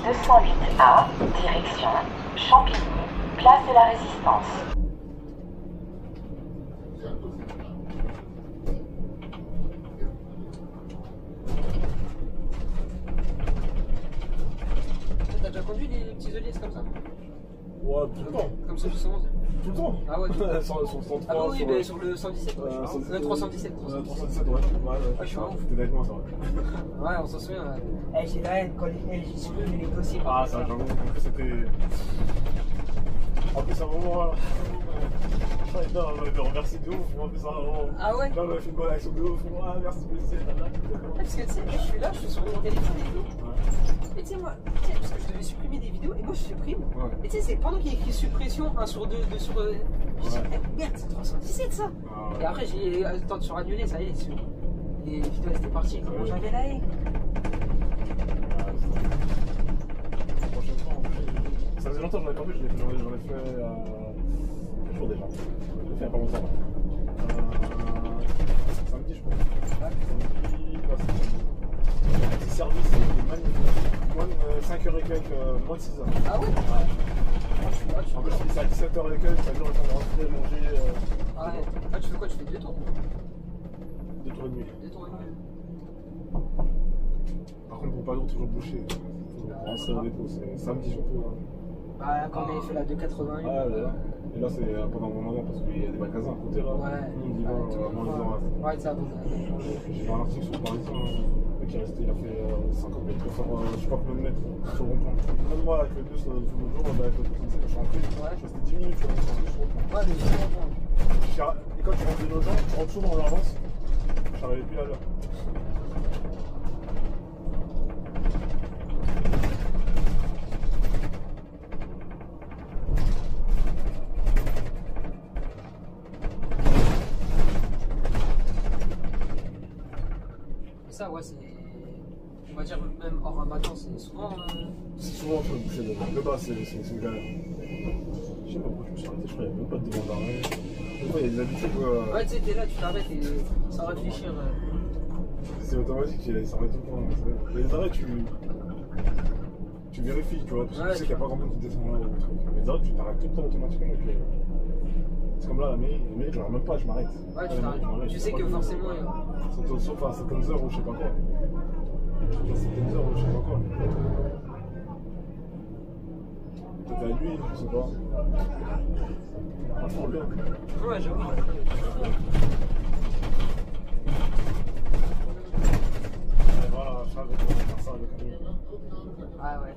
208A, direction Champigny, place de la Résistance. T'as déjà conduit des petits Elias comme ça? Ouais, tout le temps. Comme ça, justement Tout le temps. Ah ouais, tout le temps. sur, sur 103, Ah oui, sur, mais sur le 117, ouais, je euh, le 317. Euh, 317. 317, ouais. ouais, ouais. Ah, je suis un ouf. T'es avec moi, ça va. Ouais, on s'en souvient. ouais. Eh, j'ai la haine quand les dossiers. Ah, ça, j'avoue. En plus, c'était. En plus, à un moment. là, Ah, putain, on m'avait remercié de ouf. Plus, à un moment. Ah ouais Là, on m'avait fait une bonne action de ouf. Ah, merci, merci. Parce que tu sais, je suis là, je suis sur mon téléphone et tout. Et tu sais, moi, tu sais, parce que je devais supprimer des vidéos, et moi je supprime. Ouais. Et tu sais, c'est pendant qu'il y a écrit suppression 1 sur 2, 2 sur. euh, Je dis, Ouais. eh, merde, c'est 317 ça Ah, ouais. Et après, j'ai eu le temps de sur annuler, ça y est, sur- les vidéos elles étaient parties. Comment j'avais la haine Ah, ça faisait longtemps que je l'avais pas fait, je l'ai fait, j'en ai- j'en ai fait euh, jour déjà il y a pas longtemps. Euh, samedi, je crois. Samedi, ouais, c'est samedi. Petit service, c'était magnifique. Moins de 5h et quelques, moins de 6h. Ah ouais? Ah, je En plus, c'est à 17h et quelques, ça dure le temps de rentrer, manger, euh, Ah ouais. Ah, tu fais quoi? Tu fais deux tours deux tours et demi. Deux tours et demi. Par contre, pour pas toujours bouché. Ah, c'est au dépôt, c'est samedi surtout. hein. Bah, quand on avait fait la 281. Ah, là, là. Et là, c'est pendant un moment parce qu'il y a des magasins à côté là. Ouais. Le monde y va, le euh. Ouais, ça, J'ai vu un article sur le Parisien, euh, qui est resté, il a fait euh, 50 mètres pour faire, euh, je sais pas combien de mètres sur le rond-point. Même moi, avec le bus, l'autre jour, avec le bus, je suis rentré, Ouais. je restais 10 minutes sur le le. Ouais, mais. Je suis Et quand tu rentres nos gens, tu rentres souvent dans l'avance, je n'arrivais plus à l'heure. Ça, c'est. On va dire, même hors matin, c'est souvent. euh, C'est souvent le boucher de Le bas, c'est c'est- c'est une galère. Je sais pas pourquoi je me suis arrêté, je crois qu'il n'y avait même pas de demande d'arrêt. Des fois, il y a des habitudes, quoi. Ouais, tu sais, t'es là, tu t'arrêtes et sans réfléchir. euh. C'est automatique, il s'arrête tout le temps. c'est- Les arrêts, tu. Tu vérifies, tu vois, parce que Ouais, tu sais tu- qu'il n'y a pas grand monde qui descend là. ou truc. Mais les arrêts, tu t'arrêtes tout le temps automatiquement. donc, euh, C'est comme là, la mairie, la mairie, je regarde même pas, je m'arrête. Ouais, tu t'arrêtes. Tu sais que forcément. euh, Sauf, sauf à certaines heures ou je sais pas quoi. À certaines heures ou je sais pas quoi. Peut-être la nuit, je sais pas. Franchement, bien. Ouais, j'avoue. Voilà, je savais qu'on allait faire ça avec un. Ah ouais.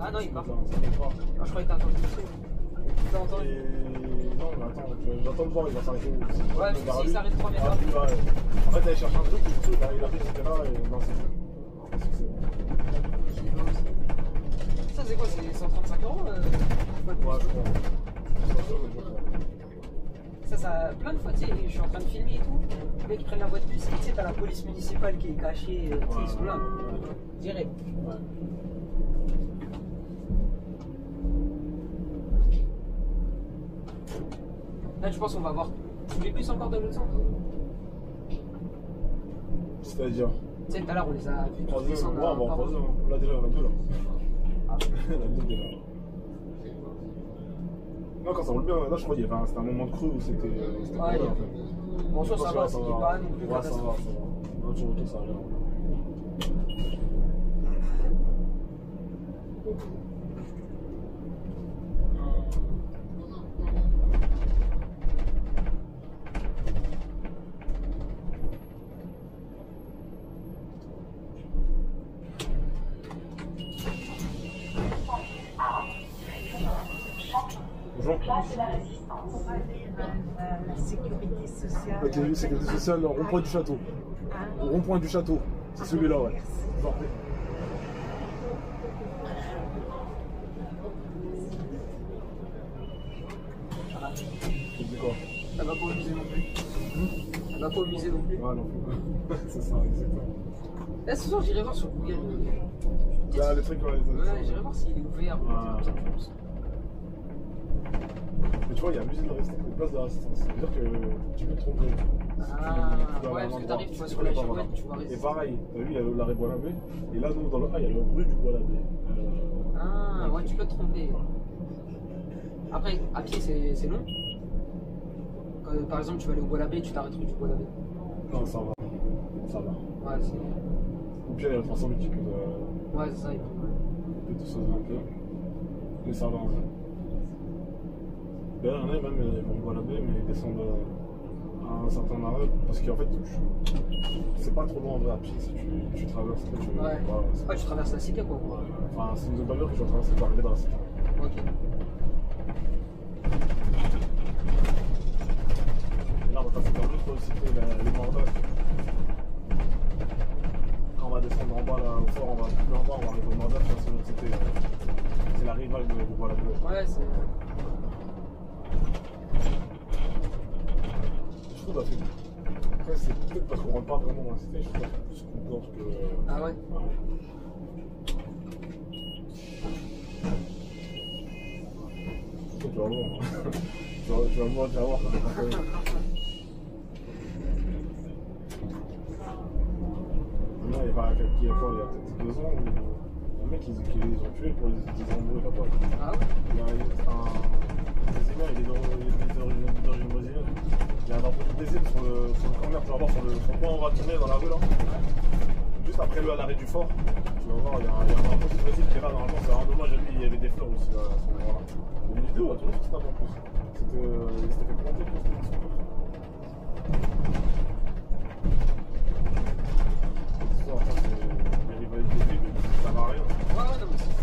Ah non, il part. Ah, je croyais que t'as entendu pousser. T'as entendu non, mais attends, je- j'attends de voir, il va s'arrêter où Ouais, s'il s'arrête trois mètres. En fait, allait chercher un truc, il arrive, il était là, et non, c'est. Ça, c'est quoi C'est 135 euros Ouais, je crois. Ça, ça, plein de fois, tu sais, je suis en train de filmer et tout. Les mecs ils prennent la voie de bus, et tu sais, t'as la police municipale qui est cachée, euh, tu sais, ils sont là. Direct. Ouais. Là, je pense qu'on va voir tous les bus encore de l'autre sens. C'est-à-dire Tu sais, tout à l'heure, on les a vus ouais. Là, déjà, en a deux, là. Ah. A deux, déjà. Non, quand ça roule bien, là, je crois qu'il y avait un, c'était un moment de creux où c'était. Ouais. Bon, ça va, ça c'est va. pas non plus Ouais, ça va, ça va. Va bien. Bonjour. Place de la Résistance. La sécurité sociale. Avec les sécurité sociale, rond-point du château. Hein Rond-point du château. C'est celui-là, ouais. Quoi Ça va pas au musée non plus. Ça va pas au musée non plus. Ouais, non plus. C'est ça, exactement. Là, ce soir, j'irai voir sur Google. Là, les trucs, ouais, Ouais, j'irai voir s'il est ouvert. ou Ouais. un truc comme ça. Mais tu vois, il y a musée de résistance, des places de résistance. Ça veut dire que tu peux te tromper. Ah, Tu ouais, parce que t'arrives, tu vois sur la tu vois Et résistance. pareil, t'as vu, il y a l'arrêt Bois-l'Abbé. Et là, nous, dans le A, il y a le rue du Bois-l'Abbé. Euh, Ah, ouais, tu peux te tromper. Après, à pied, c'est long. Quand, par exemple, tu vas aller au Bois Labbé, tu t'arrêtes rue du Bois Labbé. Non, ça va. Ça va. Ouais, c'est Ou bien il y a le 300 000 qui peut te, ouais, c'est ça. il peut te sauver un peu. Mais ça va. en vrai. A même, vont voir la baie, mais ils descendent euh, à un certain arrêt. Parce qu'en fait, c'est pas trop loin en vrai à pied si tu, tu traverses. Tu, Ouais. c'est- Ouais, tu traverses la cité, quoi. Ouais, Enfin, c'est une d'allure que je suis traverser pour arriver dans la cité. Ok. Et là, on va passer dans l'autre cité, la- les Mordocs. Quand on va descendre en bas, là, au fort, on va plus en bas, on va arriver au Mordoc, ça, c'est cité. euh, C'est la rivale de, de Bois-la-Bleue. Ouais, c'est. Je trouve que Après, c'est peut-être parce qu'on rentre pas vraiment dans la cité, je trouve que c'est plus qu'on pense que. Ah ouais Ouais. Tu vas voir. hein. Tu vas voir, tu vas voir. Non, il y a pas quelques fois, il y a peut-être deux ans, où un mec, ils, qui les ont tués pour les, embrouilles là-bas. Ah ouais Il y a un Brésilien, il est d'origine brésilienne. Il y a un embrouille de sur le, sur le corner, tu vas voir, sur le, sur le point où on va tourner dans la rue là. Juste après le, à l'arrêt du fort, tu vas voir, il y a un, il y a un du Brésil qui est là, normalement, c'est un lui, il y avait des fleurs aussi là, à ce moment-là. Il y a une vidéo à tourner sur Snap en plus. C'était, euh, il s'était fait planter pour histoire. Ça, c'est les rivalités de ça à rien. Ouais, ouais, non, mais c'est.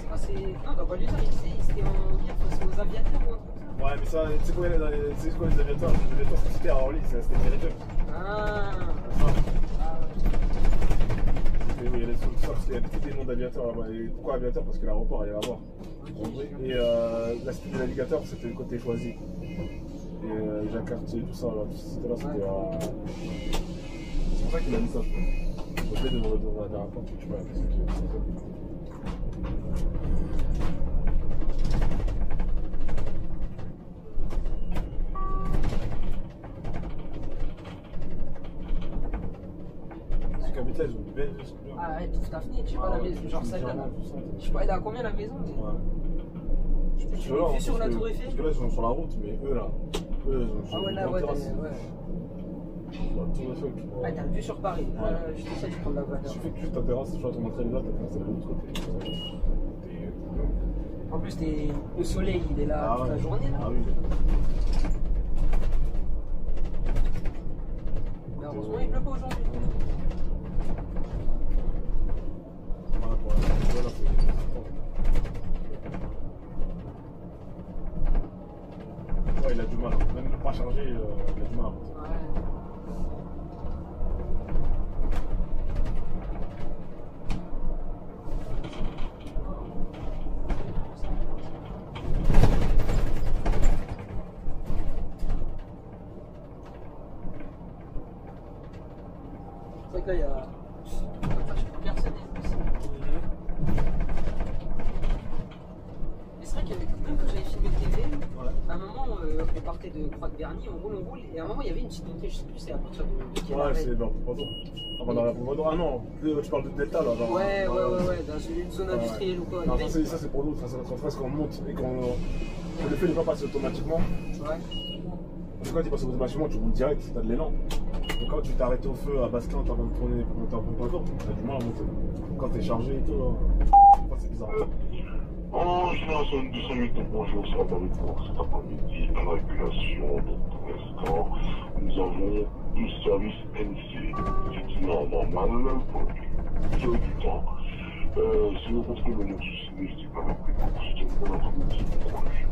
c'est pas- c'est- Non, dans pas lui il disait, c'était en guerre face aux aviateurs ou un truc. Ouais, mais ça, tu sais quoi, les- tu quoi, les aviateurs Les aviateurs, c'était à Orly, c'était terrible. Ah Ça, Et oui, il y a a tous des noms d'aviateurs là-bas. Pourquoi aviateur Parce que l'aéroport, il y a là-bas. Et euh, la cité des navigateurs, c'était le côté choisi. Et euh, Jacques Cartier, tout ça, c'était là, c'était à. C'est pour ça qu'il a mis ça, je crois. Au fait de est- c'est ça. Ceux qui habitent là, ils ont une belle. Ah ouais, ta fenêtre, je sais pas la maison, genre celle-là. là. Je sais pas, elle est à combien la maison mais- Ouais. Là, une vue sur parce la tour Eiffel Parce que là, ils sont sur la route, mais eux, là, eux, ils Ah ouais, là, ouais. Sur. Ah, t'as vue sur Paris. Ouais. Voilà, je te prends de la Il valeur. suffit que juste ta terrasse, tu vois ton entrée là, ta terrasse, est de l'autre côté. En plus, le soleil, il est là Ah toute la journée. Là. Ah oui. Mais heureusement, il pleut pas aujourd'hui. Voilà, pour la voilà, c'est- Ouais, il a du mal. hein. Même pas chargé, euh, il a du mal. Ouais. C'est vrai que là, il y a. Enfin, je sais pas, personne n'est ici. Mais c'est vrai qu'il y avait même quand j'avais filmé le TV, Ouais. à un moment, euh, on partait de Croix de Berny, on roule, on roule, et à un moment, il y avait une petite montée, je sais plus c'est à partir de, Ouais, c'est vers Pompadour. Ah, bah, dans la Pompadour. Ah non, plus- tu parles de Delta là. Ouais, ouais, ouais, ouais, dans une zone industrielle ou quoi. Non, ça, c'est- ça c'est pour nous, quand on monte et qu'on le fait n'est pas passer automatiquement. Ouais. Parce que quand tu passes automatiquement, tu roules direct, t'as de l'élan. Donc quand tu t'es arrêté au feu à Basquin, t'as même tourné pour monter en Pompadour, t'as du mal à monter. Quand t'es chargé et tout, enfin, c'est bizarre. En génération 208, donc bonjour, ça va pas vite pour cet après-midi. À la régulation, donc pour l'instant, nous avons deux services NC. Effectivement, normal, pour le du temps. Euh, si vous contrôlez le souci, n'hésitez pas à m'appeler pour ce bon après-midi, bon courage.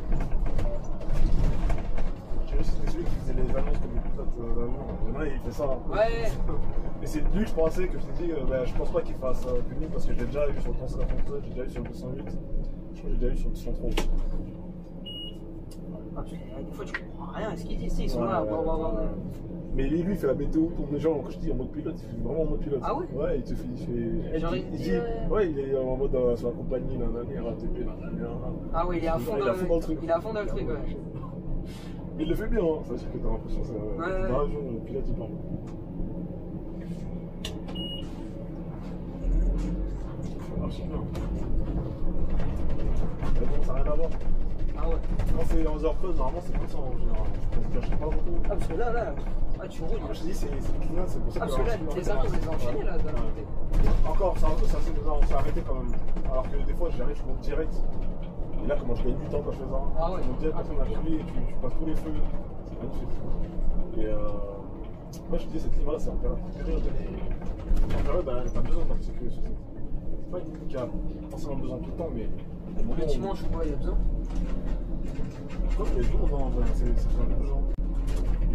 J'ai c'était celui qui faisait les annonces comme les pilotes euh, d'avion. Il fait ça. Ouais. Et c'est lui que je pensais que je t'ai dit, euh, bah, je pense pas qu'il fasse euh, public parce que je l'ai déjà eu sur le 350, j'ai déjà eu sur le 208, je crois que j'ai déjà eu sur le 203 aussi. Ah, tu- Des fois, tu comprends rien à ce qu'ils disent, ils sont Ouais, là, ouais, ouais. bah. Mais lui, il fait la météo pour les gens, quand je dis en mode pilote, il fait vraiment en mode pilote. Ah ouais Ouais, il te fait. Il, fait, genre, il, dit, euh, Ouais, il est en mode euh, sur la compagnie, nanani, RATP, nanani. Ah oui, il est à fond, Il dans, à fond dans le truc. Il est à fond dans le truc, ouais. Mais il le fait bien, hein. ça veut dire que t'as l'impression que c'est Ouais, euh, ouais. dans l'avion, le pilote il parle. Ça marche bien. Mais bon, ça n'a rien à voir. Ah ouais. Quand c'est en heure creuse, normalement c'est comme ça en général. Je ne pas beaucoup. Ah, parce que là, là, ah, tu roules. Moi je te dis, c'est clean, c'est pour ça Ah, parce que là, les avions, ils là, la montée. Encore, ça, ça, on s'est arrêté quand même. Alors que des fois, j'arrive, je monte direct. Et là, comment je gagne du temps quand je fais ça Ah ouais. Je monte direct, on a tué, tu, passes tous les feux. C'est magnifique. Et euh, moi, je te dis, cette climat-là, c'est en période. elle en période, bah, t'as besoin d'un sécurité sociale. C'est pas une qui a forcément besoin tout le temps, mais. Le dimanche, ouais, il y a besoin. Je crois qu'il y a du monde en vrai, c'est peu de gens.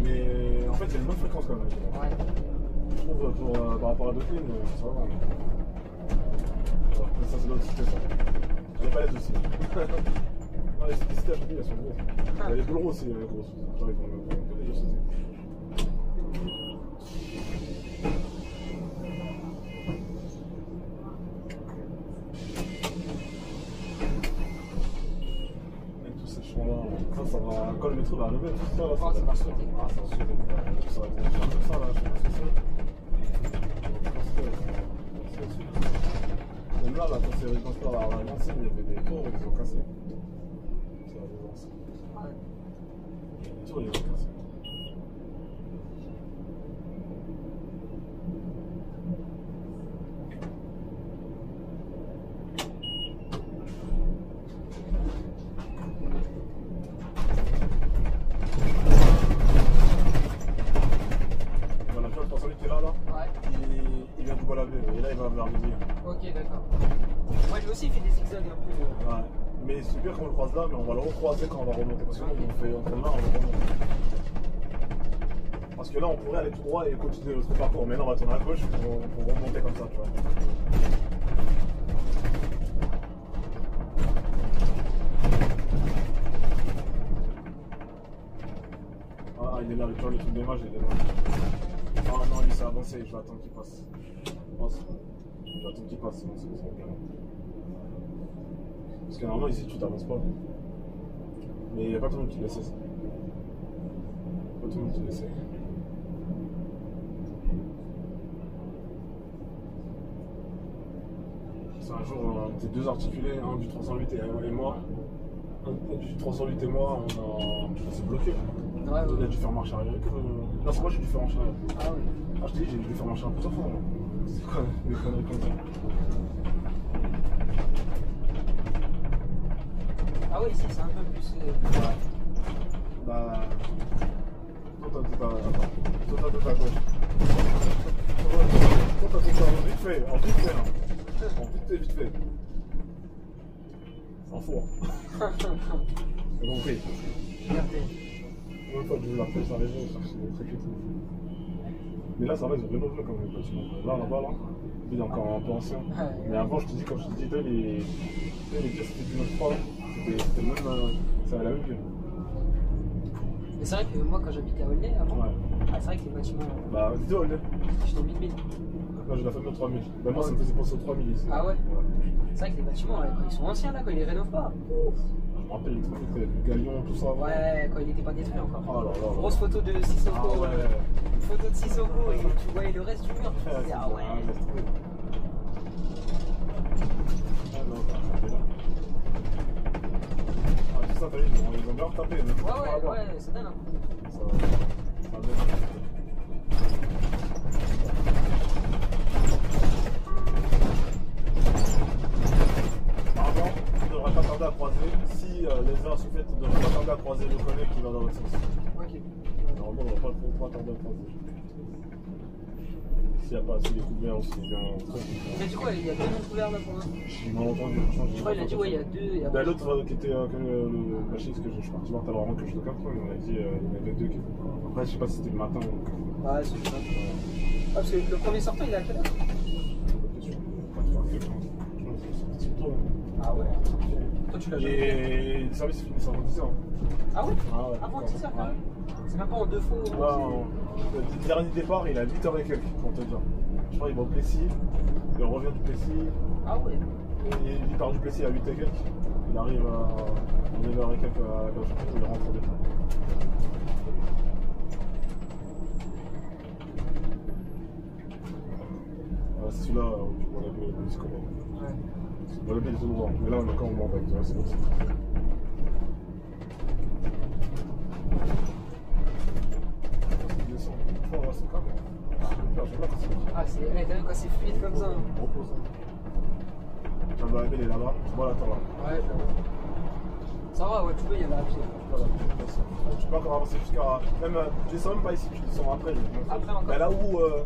Mais en fait, il y a une bonne fréquence quand même. Ouais. Je trouve pour, euh, par rapport à d'autres lignes, euh, ça va. Alors, après, ça, c'est l'autre situation. Les palettes aussi. non, les cités, cités, elles sont grosses. Il y a les aussi, euh, grosses. Genre, ils font ils font des choses. Avec tous ces champs-là, ça, ça va. Quand le métro va arriver, ça, là, Ah, ça va sauter. Ah, ça va sauter. Ça va être comme ça, là, c'est. Même là, là, quand c'est quand c'est là, à l'ancienne, il y avait des tours, ils ont cassé. C'est la violence. Ouais. Les tours, ils ont cassé. Voilà, tu vois, le 308 qui est là, là, Ouais. il, il vient du bois lavé, et là, il va vers Midi. Ok, d'accord. Moi, lui aussi, il fait des zigzags un peu. euh, Ouais. Mais c'est bien qu'on le croise là, mais on va le recroiser quand on va remonter. Parce que fait là, on remonter. Parce que là, on pourrait aller tout droit et continuer notre parcours. Mais là, on va tourner à gauche pour, remonter comme ça, tu vois. Ah, il est là, tu vois, le truc d'image, il est là. Ah non, lui, c'est avancé, je vais attendre qu'il passe. Passe. Je vais attendre qu'il passe. Parce que normalement, ici, tu t'avances pas. Mais il n'y a pas tout le monde qui le sait. ça. Pas tout le monde qui le sait. C'est un jour, on était deux articulés, un du 308 et, moi. Un du 308 et moi, on, a- on s'est bloqué. Ouais, ouais. Il a dû faire marche arrière. que- Non, c'est moi, j'ai dû faire marche arrière. Ah oui. Ah, je t'ai dit, j'ai dû faire marcher un peu plusieurs fois. C'est quoi des conneries comme ça? Ah oui, ici, c'est un peu plus. euh, Bah. Toi, t'as tout à. Attends. Toi, t'as tout à gauche. Tout à vite fait. En vite fait. En vite fait, vite fait. C'est compris. Regardez. Une fois que je je cherche des trucs et tout. Mais là, ça ont rénové comme le bâtiment. Là, là-bas, là, il est encore un peu ancien. Ouais. Mais avant, je te dis, quand je te dis, les, les pièces, c'était du 9-3, c'était c'était le même. Ça avait la même. Mais c'est vrai que moi, quand j'habitais à Aulnay avant, Ouais. ah, c'est vrai que les bâtiments. euh, Bah, dis toi, J'étais au 1000 Là, j'ai la famille au 3000. Ben, moi, ça me faisait penser aux 3000 ici. Ah ouais C'est vrai que les bâtiments, ouais, quand ils sont anciens, là, quand ils les rénovent pas. Ouf. Je me rappelle les trucs, le galion, tout ça. Ouais, quand il n'était pas détruit encore. Oh là là. là. Grosse photo de Sissoko. Ah ouais. Photo de Sissoko et tu voyais le reste du mur. Tu te disais, ah ouais. Ça, t'as vu, ils ont- bien retapé. Ouais, ouais, ouais, c'est dingue. Ça, ça. Pardon, on ne devrait pas tarder à croiser. Si euh, les faites, on ne devrait pas tarder à croiser le collègue qui va dans votre sens. Ok. Normalement, on ne va pas pas tarder à croiser. S'il n'y a pas assez de couverts ou s'il y a bien. Mais du coup, il y a deux noms couverts là pour l'instant. J'ai mal entendu, franchement. Je crois qu'il a dit, ouais, il y a deux. Et Bah, après, L'autre euh, qui était euh, euh, le machine, parce que je suis parti voir tout à l'heure avant que je le capte, il m'a dit il y en avait deux qui étaient. Après, je sais pas si c'était le matin ou. Ouais, c'est ça. Ah, parce que le premier sortant, il est à quelle heure Ah ouais. Toi, tu l'as Et le service finit à 10 h Ah ouais. Avant 10 heures, quand Ouais. même C'est même pas en deux fois. Le dernier départ, il est à 8h et quelques, pour te dire. Je crois qu'il va au Plessis, il revient du Plessis, Ah ouais. et il part du Plessis à 8 et quelques. Il arrive à 9h et quelques à Gauche, il rentre au départ. Voilà, c'est celui-là où tu vois la de Discord. Ouais. Dans le bien, ils ont Mais là, on a quand on avec, tu vois, c'est bon. C'est- t'as vu quand c'est fluide comme ça hein. Repose. Bah, elle est là-bas. Voilà, attends là. Ouais, j'avoue. Ça va, ouais, tu peux y aller à pied. Voilà, tu peux encore avancer jusqu'à. Même, euh, tu descends même pas ici, tu descends après. je. Après encore. Mais là où, euh,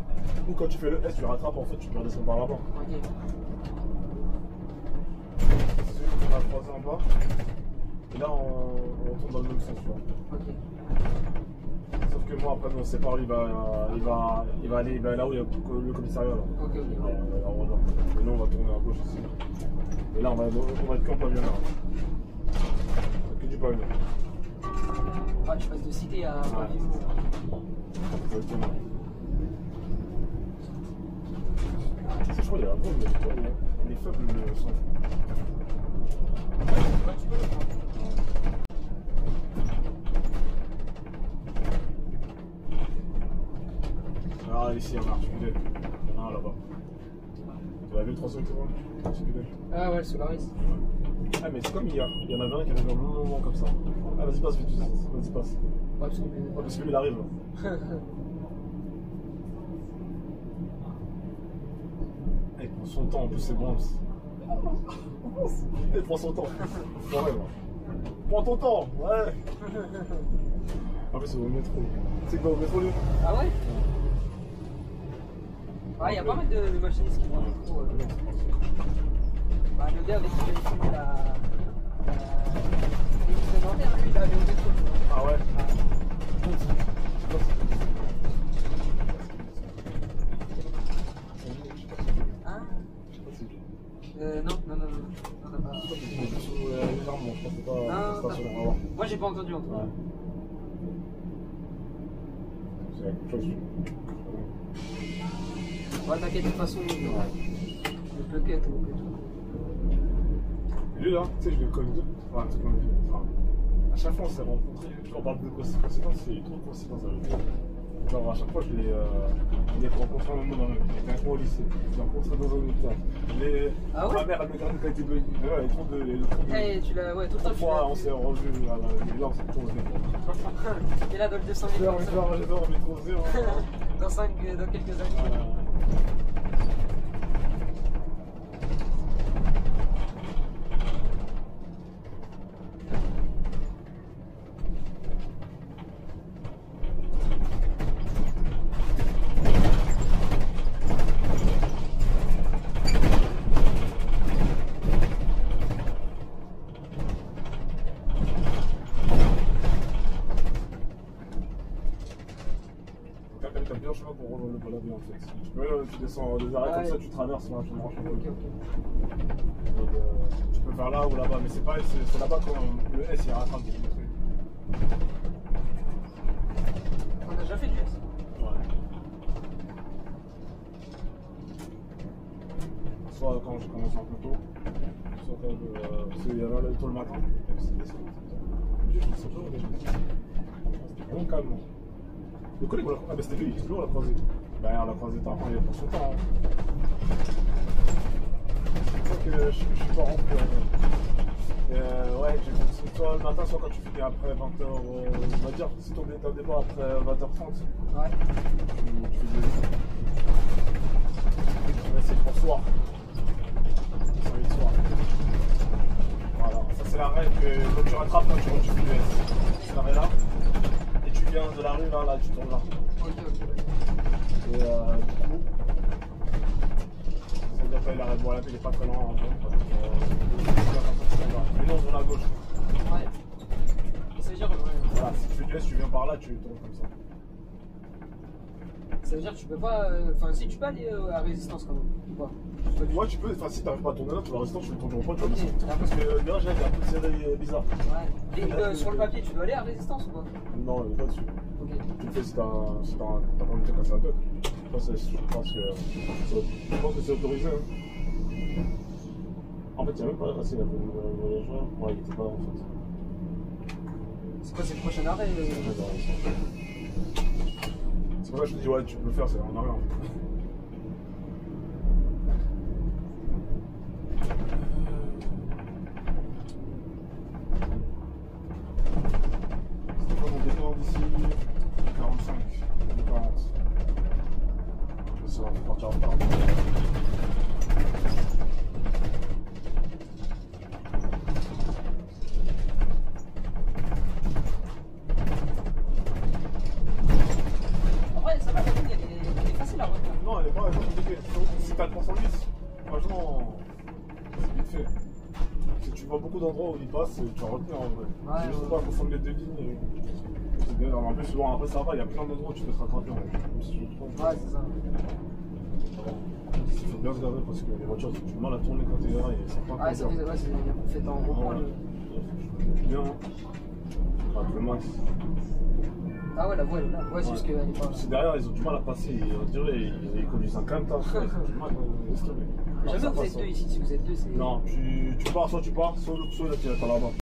où, quand tu fais le S, tu rattrapes, en fait, tu peux redescendre par là-bas. Ok. C'est celui qu'on a croisé en bas. Et là, on, on retourne dans le même sens, tu vois. Ok. Sauf que moi, après, on se sépare, il va, il va, il va aller là où il y a le commissariat. Là. Ok, ok. Euh, on va voir. Et nous, on va tourner à gauche ici. Et là, on va, on va être qu'en pavillon. là. Que du pavillon. Ah, tu passes de cité à Ouais. pavillon. Exactement. C'est je crois qu'il y a la bombe, mais je crois qu'il est- il est faible le son. Ouais, tu peux le prendre. Ici, il y en a un articulé. Il y en a un là-bas. Tu l'as vu le 300 km Articulé. Ah ouais, Solaris. Ah, mais c'est comme hier. Il y en avait un qui arrive au même moment comme ça. Ah, vas-y, passe vite, vite. Vas-y, passe. Ouais, parce que. Ouais, parce que lui, il arrive là. Eh, il prend son temps, en plus, c'est bon. Il prend son temps. Ouais, ouais. Prends ton temps, ouais. En plus, c'est au métro. C'est quoi au métro, lui? Ah ouais Ah, il y a pas mal de, de machinistes qui vont au métro. euh. Bah, le gars avec qui filmé la. la. lui, il avait. Ah ouais Ah Euh, non, non, non, non. On n'a pas. Légèrement, je pense que c'est pas Non, non. Moi, j'ai pas entendu en tout cas. Ouais. C'est quelque chose. Ouais, t'inquiète, de toute façon, le bucket ou tout. Lui là, tu sais, je le connais deux. Enfin, le. Enfin, à chaque fois on s'est rencontrés, on parle de coïncidence, eu trop de coïncidences avec lui. Genre, à chaque fois, je l'ai euh, rencontré un moment dans le. Moi au lycée. Je l'ai rencontré dans un hôpital. L'ai. Ah ouais? Ma mère, elle me garde quand elle était trop de. Trop de. Eh, tu l'as, ouais, tout le temps, fois, on s'est revus. là, on s'est toujours vu. Et là, dans le 200 J'ai 000 envie de voir, j'ai envie de poser. dans, dans quelques années. Le chemin pour le Palavé en fait. Tu tu descends des arrêts comme ça, tu traverses rapidement. Ok, ok. Donc, euh, tu peux faire là ou là-bas, mais c'est pas c'est c'est là-bas quand le S il rattrape le truc. On a déjà fait du S. Ouais. Soit quand je commence un peu tôt, soit quand je. Euh, parce qu'il y avait tôt le matin. c'est descendu. Je me sens toujours. C'était vraiment calme. Le collègue, on l'a ah, bah, c'était lui, c'est lui, on l'a croisé. Bah, on l'a croisé tard, il pour temps. Hein. C'est pour ça que je, je suis pas rentré. Euh, euh, ouais, j'ai soit le matin, soit quand tu finis après 20h. Euh, on va dire, si ton un départ après 20h30. Ouais. Tu fais c'est pour soir. C'est soir. Voilà, ça c'est la règle que quand tu rattrapes quand tu rentres du US. Tu t'arrêtes là. Et tu viens de la rue là, là, tu tournes là. Ok, ok. Et euh, du coup. Ça veut dire que l'arrêt de boire la il est pas très loin. hein, donc, euh, Mais non, on tourne à gauche. Ouais. Ça veut dire, ouais. Voilà, si tu fais du S, tu viens par là, tu tournes comme ça. Ça veut dire que tu peux pas. euh, Enfin, si tu peux aller euh, à résistance quand même, ou pas? Pas Moi, tu peux, enfin, si t'arrives pas à tourner là, tu vas rester, tu fais ton jour pas, tu descendre. Parce que le virage, est un peu serré bizarre. Ouais. Et euh, sur le papier, tu dois aller à résistance ou pas? Non, il est pas dessus. Ok. Tu tu le fais si t'as si t'as t'as pas envie de te casser la tête. Ça, c'est- je pense que c'est- je pense que c'est autorisé. hein. En fait, il n'y a même pas assez de voyageurs. Ouais, il était pas en fait. C'est quoi, c'est le prochain arrêt euh, C'est pour ça que je te dis, ouais, tu peux le faire, c'est en arrière. en fait. Elle est. Non, elle est pas, compliquée. Si t'as le 310, franchement, c'est vite fait. Si tu vois beaucoup d'endroits où il passe, tu vas retenir en vrai. Ouais, c'est juste pas pour 100 mètres de ligne. et- C'est bien. En plus, après ça va, il y a plein d'endroits où tu peux te rattraper. en si. Ouais, c'est ça. Il faut bien se garer parce que les voitures, ont du mal à tourner quand t'es là et ça prend ça fait, ouais, c'est fait en le- Bien. Le max. Ah ouais, la voie elle est là. Ouais, c'est juste qu'elle est pas. C'est derrière, ils ont du mal à passer. On dirait ils, conduisent un cantar. Ils ont du mal à laisser tomber. Jamais Ça vous êtes deux hein. ici. Si vous êtes deux, c'est. Non, tu, tu pars, soit tu pars, soit, soit là, tu vas là-bas.